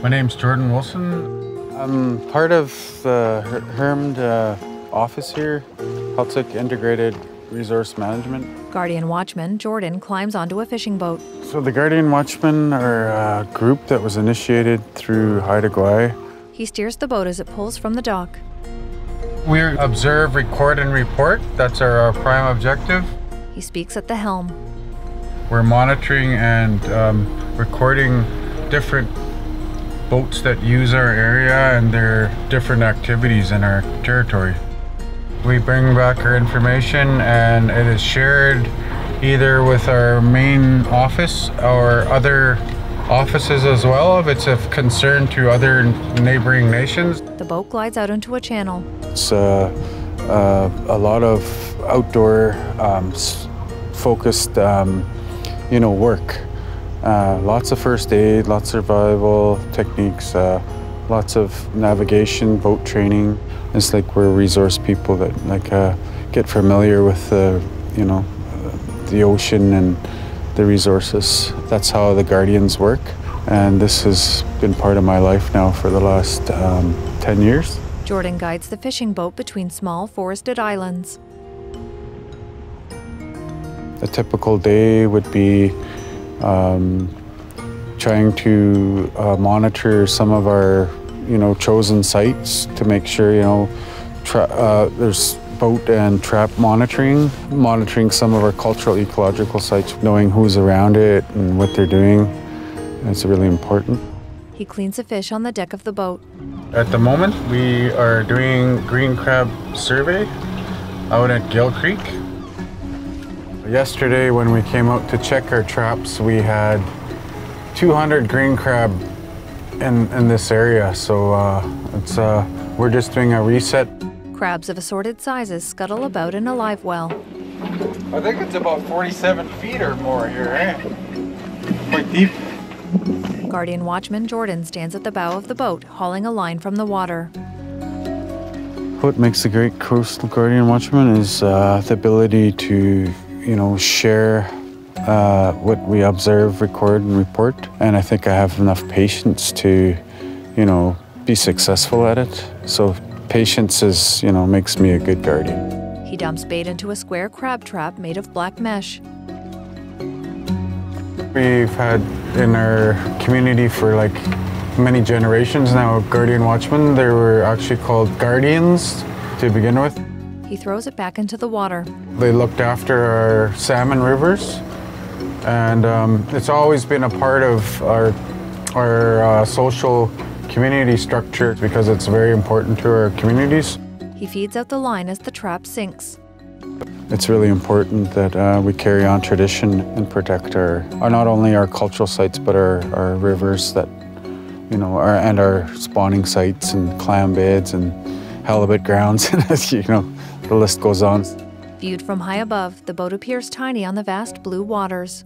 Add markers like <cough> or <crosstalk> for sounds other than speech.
My name's Jordan Wilson. I'm part of the HERMD uh, office here, Heiltsuk Integrated Resource Management. Guardian Watchman Jordan climbs onto a fishing boat. So the Guardian Watchmen are a group that was initiated through Haida Gwaii. He steers the boat as it pulls from the dock. We observe, record, and report. That's our, our prime objective. He speaks at the helm. We're monitoring and um, recording different boats that use our area and their different activities in our territory. We bring back our information and it is shared either with our main office or other offices as well if it's of concern to other neighboring nations. The boat glides out into a channel. It's uh, uh, a lot of outdoor um, focused, um, you know, work. Uh, lots of first aid, lots of survival techniques, uh, lots of navigation, boat training. It's like we're resource people that like uh, get familiar with the, you know, the ocean and the resources. That's how the Guardians work. And this has been part of my life now for the last um, 10 years. Jordan guides the fishing boat between small forested islands. A typical day would be um, trying to uh, monitor some of our, you know, chosen sites to make sure, you know, uh, there's boat and trap monitoring, monitoring some of our cultural ecological sites, knowing who's around it and what they're doing. It's really important. He cleans a fish on the deck of the boat. At the moment, we are doing green crab survey out at Gill Creek. Yesterday, when we came out to check our traps, we had 200 green crab in, in this area. So uh, it's, uh, we're just doing a reset. Crabs of assorted sizes scuttle about in a live well. I think it's about 47 feet or more here, eh? Quite deep. Guardian Watchman Jordan stands at the bow of the boat, hauling a line from the water. What makes a great coastal guardian watchman is uh, the ability to you know, share uh, what we observe, record, and report. And I think I have enough patience to, you know, be successful at it. So patience is, you know, makes me a good guardian. He dumps bait into a square crab trap made of black mesh. We've had in our community for like many generations now guardian watchmen. They were actually called guardians to begin with. He throws it back into the water. They looked after our salmon rivers, and um, it's always been a part of our, our uh, social community structure because it's very important to our communities. He feeds out the line as the trap sinks. It's really important that uh, we carry on tradition and protect our, our, not only our cultural sites but our, our rivers that you know our, and our spawning sites and clam beds and halibut grounds and <laughs> as you know the list goes on. Viewed from high above, the boat appears tiny on the vast blue waters.